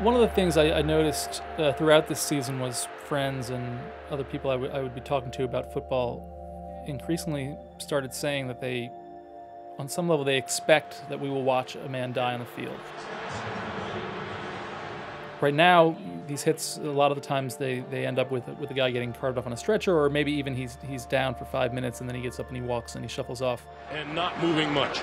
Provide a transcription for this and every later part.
One of the things I, I noticed uh, throughout this season was friends and other people I would- I would be talking to about football increasingly started saying that they, on some level, they expect that we will watch a man die on the field. Right now, these hits, a lot of the times they, they end up with with the guy getting carted off on a stretcher, or maybe even he's he's down for five minutes and then he gets up and he walks and he shuffles off. and not moving much.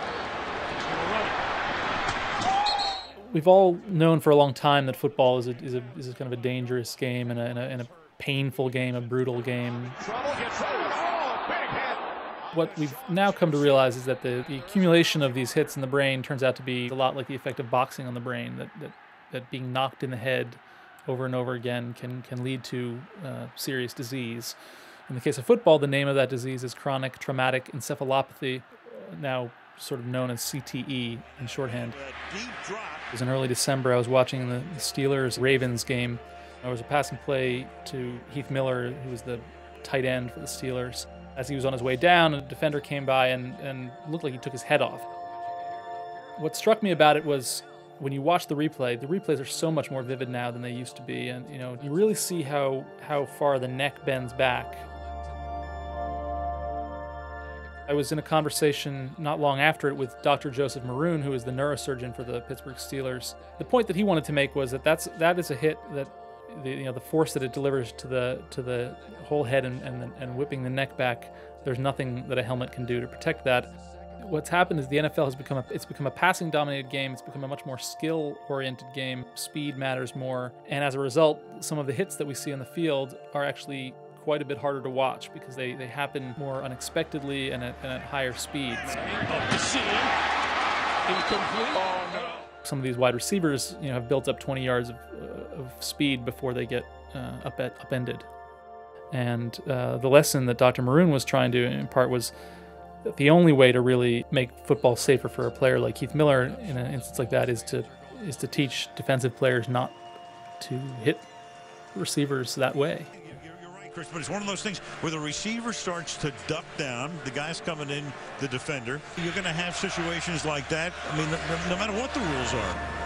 We've all known for a long time that football is a, is a, is a kind of a dangerous game and a, and, a, and a painful game, a brutal game. Oh. What we've now come to realize is that the, the accumulation of these hits in the brain turns out to be a lot like the effect of boxing on the brain, that, that, that being knocked in the head over and over again can, can lead to uh, serious disease. In the case of football, the name of that disease is chronic traumatic encephalopathy, uh, now sort of known as CTE in shorthand. It was in early December. I was watching the Steelers Ravens game. There was a passing play to Heath Miller, who was the tight end for the Steelers. As he was on his way down, a defender came by and, and looked like he took his head off. What struck me about it was when you watch the replay, the replays are so much more vivid now than they used to be, and you know you really see how how far the neck bends back I was in a conversation not long after it with Dr. Joseph Maroon, who is the neurosurgeon for the Pittsburgh Steelers. The point that he wanted to make was that that's that is a hit that the you know the force that it delivers to the to the whole head and and, and whipping the neck back. There's nothing that a helmet can do to protect that. What's happened is the NFL has become a it's become a passing dominated game. It's become a much more skill oriented game. Speed matters more, and as a result, some of the hits that we see on the field are actually quite a bit harder to watch because they, they happen more unexpectedly and at, and at higher speeds. Some of these wide receivers, you know, have built up 20 yards of, uh, of speed before they get uh, up at, upended. And uh, the lesson that Dr. Maroon was trying to impart was that the only way to really make football safer for a player like Heath Miller in an instance like that is to is to teach defensive players not to hit receivers that way. Chris, but it's one of those things where the receiver starts to duck down, the guy's coming in, the defender. You're going to have situations like that. I mean, no, no matter what the rules are.